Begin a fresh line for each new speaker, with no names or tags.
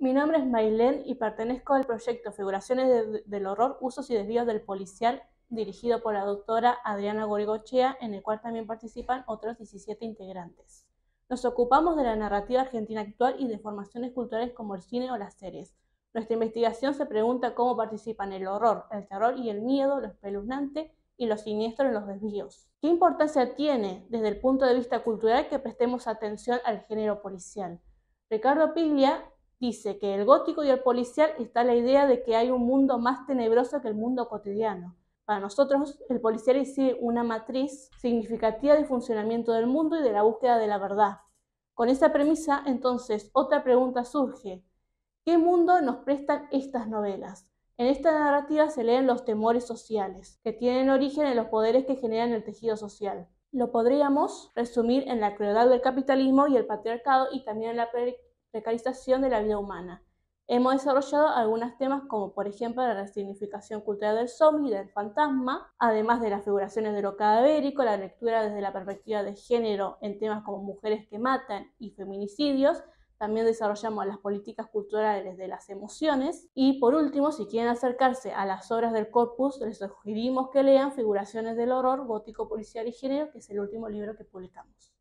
Mi nombre es Mailén y pertenezco al proyecto Figuraciones de, del Horror, Usos y Desvíos del Policial, dirigido por la doctora Adriana Gorigochea, en el cual también participan otros 17 integrantes. Nos ocupamos de la narrativa argentina actual y de formaciones culturales como el cine o las series. Nuestra investigación se pregunta cómo participan el horror, el terror y el miedo, lo espeluznante y lo siniestro en los desvíos. ¿Qué importancia tiene desde el punto de vista cultural que prestemos atención al género policial? Ricardo Piglia dice que el gótico y el policial está la idea de que hay un mundo más tenebroso que el mundo cotidiano. Para nosotros, el policial es una matriz significativa de funcionamiento del mundo y de la búsqueda de la verdad. Con esa premisa, entonces, otra pregunta surge. ¿Qué mundo nos prestan estas novelas? En esta narrativa se leen los temores sociales, que tienen origen en los poderes que generan el tejido social. Lo podríamos resumir en la crueldad del capitalismo y el patriarcado y también en la precarización de la vida humana. Hemos desarrollado algunos temas como por ejemplo la resignificación cultural del zombie y del fantasma, además de las figuraciones de lo cadavérico, la lectura desde la perspectiva de género en temas como mujeres que matan y feminicidios, también desarrollamos las políticas culturales de las emociones y por último, si quieren acercarse a las obras del corpus, les sugerimos que lean Figuraciones del horror, gótico, policial y género, que es el último libro que publicamos.